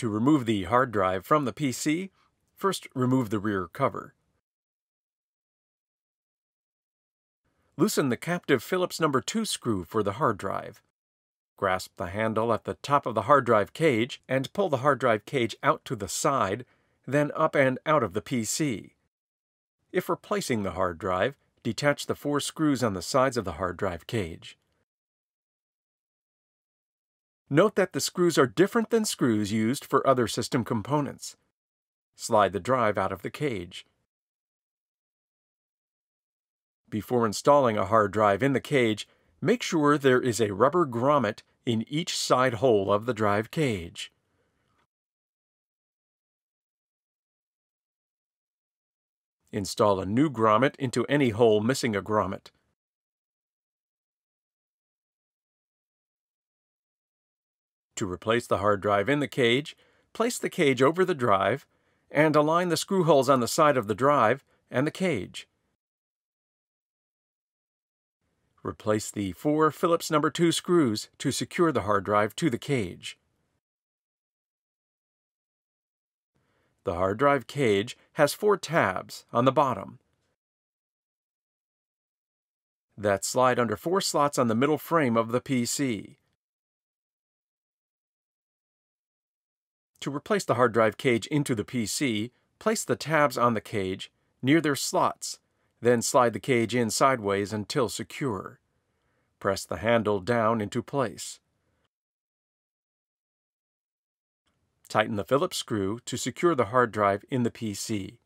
To remove the hard drive from the PC, first remove the rear cover. Loosen the captive Phillips number 2 screw for the hard drive. Grasp the handle at the top of the hard drive cage and pull the hard drive cage out to the side, then up and out of the PC. If replacing the hard drive, detach the four screws on the sides of the hard drive cage. Note that the screws are different than screws used for other system components. Slide the drive out of the cage. Before installing a hard drive in the cage, make sure there is a rubber grommet in each side hole of the drive cage. Install a new grommet into any hole missing a grommet. To replace the hard drive in the cage, place the cage over the drive and align the screw holes on the side of the drive and the cage. Replace the four Phillips number 2 screws to secure the hard drive to the cage. The hard drive cage has four tabs on the bottom that slide under four slots on the middle frame of the PC. To replace the hard drive cage into the PC, place the tabs on the cage near their slots, then slide the cage in sideways until secure. Press the handle down into place. Tighten the Phillips screw to secure the hard drive in the PC.